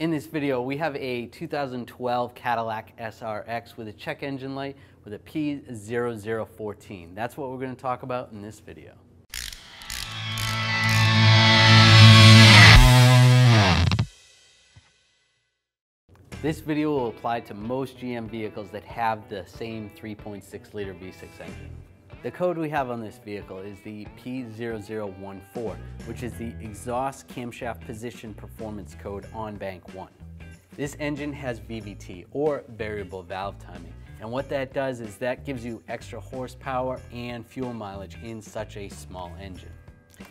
In this video, we have a 2012 Cadillac SRX with a check engine light with a P0014. That's what we're going to talk about in this video. This video will apply to most GM vehicles that have the same 3.6 liter V6 engine. The code we have on this vehicle is the P0014, which is the Exhaust Camshaft Position Performance Code on Bank 1. This engine has VVT, or Variable Valve Timing, and what that does is that gives you extra horsepower and fuel mileage in such a small engine.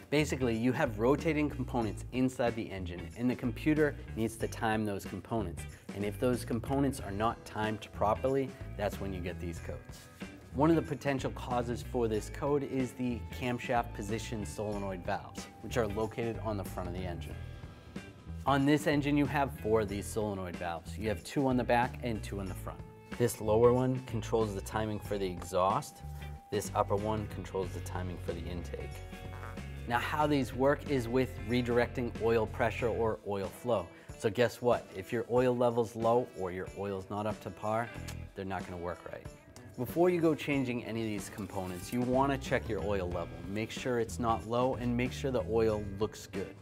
Basically, you have rotating components inside the engine and the computer needs to time those components. And if those components are not timed properly, that's when you get these codes. One of the potential causes for this code is the camshaft position solenoid valves, which are located on the front of the engine. On this engine, you have four of these solenoid valves. You have two on the back and two on the front. This lower one controls the timing for the exhaust. This upper one controls the timing for the intake. Now how these work is with redirecting oil pressure or oil flow. So guess what? If your oil level's low or your oil's not up to par, they're not gonna work right. Before you go changing any of these components, you want to check your oil level. Make sure it's not low and make sure the oil looks good.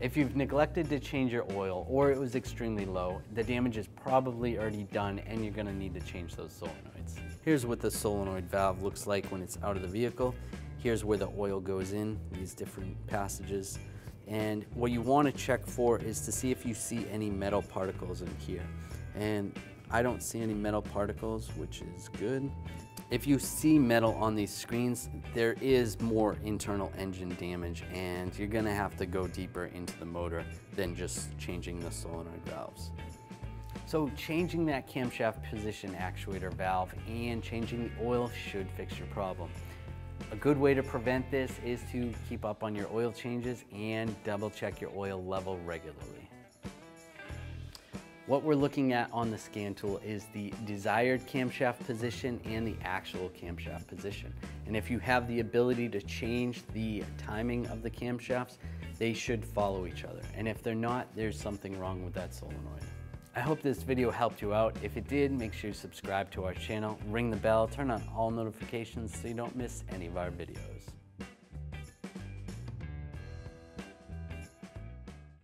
If you've neglected to change your oil or it was extremely low, the damage is probably already done and you're going to need to change those solenoids. Here's what the solenoid valve looks like when it's out of the vehicle. Here's where the oil goes in, these different passages. And what you want to check for is to see if you see any metal particles in here. And I don't see any metal particles, which is good. If you see metal on these screens, there is more internal engine damage and you're gonna have to go deeper into the motor than just changing the solenoid valves. So changing that camshaft position actuator valve and changing the oil should fix your problem. A good way to prevent this is to keep up on your oil changes and double check your oil level regularly. What we're looking at on the scan tool is the desired camshaft position and the actual camshaft position. And if you have the ability to change the timing of the camshafts, they should follow each other. And if they're not, there's something wrong with that solenoid. I hope this video helped you out. If it did, make sure you subscribe to our channel, ring the bell, turn on all notifications so you don't miss any of our videos.